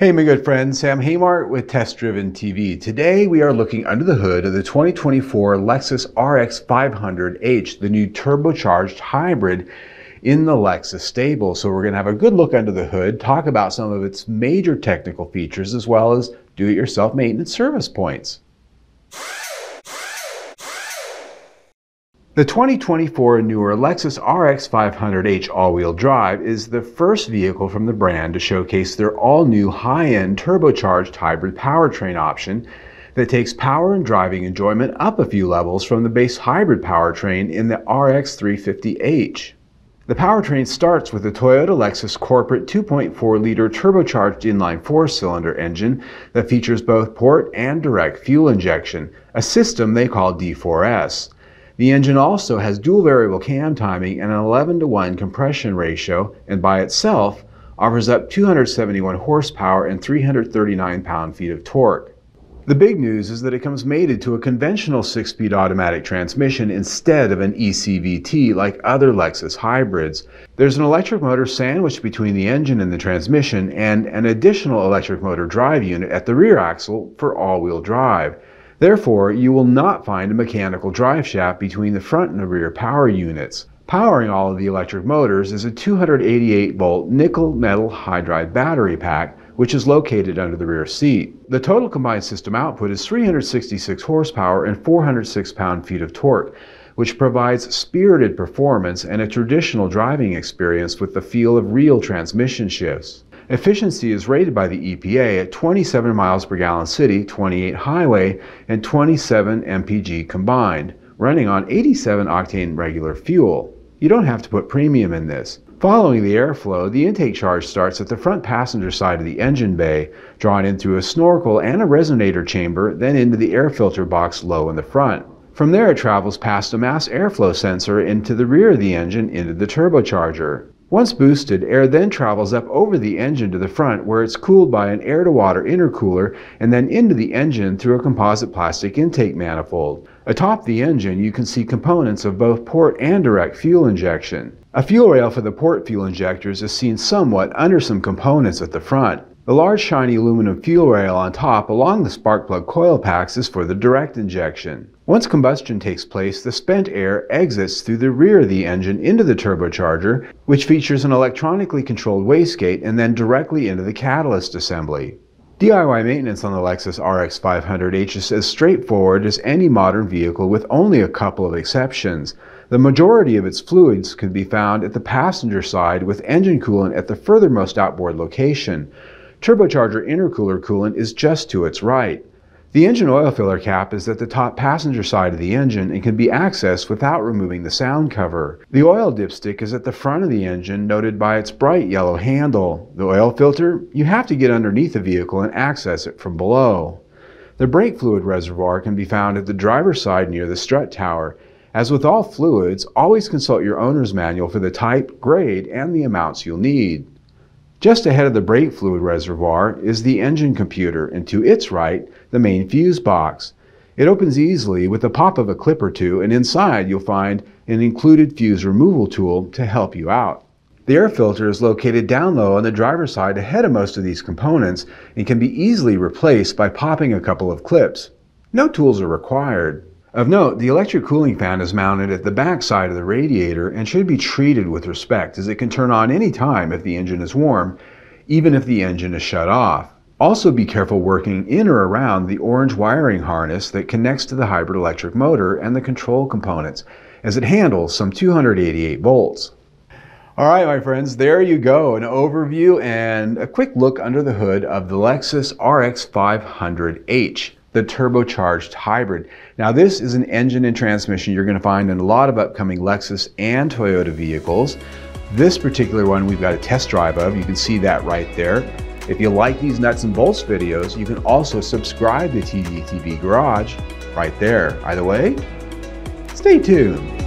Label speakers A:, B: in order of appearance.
A: Hey my good friend, Sam Haymart with Test Driven TV. Today we are looking under the hood of the 2024 Lexus RX 500H, the new turbocharged hybrid in the Lexus stable. So we're going to have a good look under the hood, talk about some of its major technical features as well as do-it-yourself maintenance service points. The 2024 newer Lexus RX 500h all-wheel drive is the first vehicle from the brand to showcase their all-new high-end turbocharged hybrid powertrain option that takes power and driving enjoyment up a few levels from the base hybrid powertrain in the RX 350h. The powertrain starts with the Toyota Lexus corporate 2.4-liter turbocharged inline four-cylinder engine that features both port and direct fuel injection, a system they call D4S. The engine also has dual variable cam timing and an 11 to 1 compression ratio, and by itself offers up 271 horsepower and 339 pound-feet of torque. The big news is that it comes mated to a conventional 6-speed automatic transmission instead of an ECVT like other Lexus hybrids. There's an electric motor sandwiched between the engine and the transmission and an additional electric motor drive unit at the rear axle for all-wheel drive. Therefore, you will not find a mechanical drive shaft between the front and the rear power units. Powering all of the electric motors is a 288 volt nickel metal hydride battery pack which is located under the rear seat. The total combined system output is 366 horsepower and 406 pound-feet of torque, which provides spirited performance and a traditional driving experience with the feel of real transmission shifts. Efficiency is rated by the EPA at 27 miles per gallon city, 28 highway, and 27 mpg combined, running on 87 octane regular fuel. You don't have to put premium in this. Following the airflow, the intake charge starts at the front passenger side of the engine bay, drawn in through a snorkel and a resonator chamber, then into the air filter box low in the front. From there it travels past a mass airflow sensor into the rear of the engine into the turbocharger. Once boosted, air then travels up over the engine to the front where it's cooled by an air-to-water intercooler and then into the engine through a composite plastic intake manifold. Atop the engine, you can see components of both port and direct fuel injection. A fuel rail for the port fuel injectors is seen somewhat under some components at the front. The large shiny aluminum fuel rail on top along the spark plug coil packs is for the direct injection. Once combustion takes place, the spent air exits through the rear of the engine into the turbocharger, which features an electronically controlled wastegate and then directly into the catalyst assembly. DIY maintenance on the Lexus RX 500H is as straightforward as any modern vehicle with only a couple of exceptions. The majority of its fluids can be found at the passenger side with engine coolant at the furthermost outboard location. Turbocharger intercooler coolant is just to its right. The engine oil filler cap is at the top passenger side of the engine and can be accessed without removing the sound cover. The oil dipstick is at the front of the engine, noted by its bright yellow handle. The oil filter, you have to get underneath the vehicle and access it from below. The brake fluid reservoir can be found at the driver's side near the strut tower. As with all fluids, always consult your owner's manual for the type, grade, and the amounts you'll need. Just ahead of the brake fluid reservoir is the engine computer, and to its right, the main fuse box. It opens easily with the pop of a clip or two, and inside you'll find an included fuse removal tool to help you out. The air filter is located down low on the driver's side ahead of most of these components and can be easily replaced by popping a couple of clips. No tools are required. Of note, the electric cooling fan is mounted at the back side of the radiator and should be treated with respect as it can turn on any time if the engine is warm, even if the engine is shut off. Also be careful working in or around the orange wiring harness that connects to the hybrid electric motor and the control components, as it handles some 288 volts. All right, my friends, there you go, an overview and a quick look under the hood of the Lexus RX 500H the turbocharged hybrid. Now this is an engine and transmission you're going to find in a lot of upcoming Lexus and Toyota vehicles. This particular one we've got a test drive of. You can see that right there. If you like these nuts and bolts videos, you can also subscribe to TDTV Garage right there. Either way, stay tuned.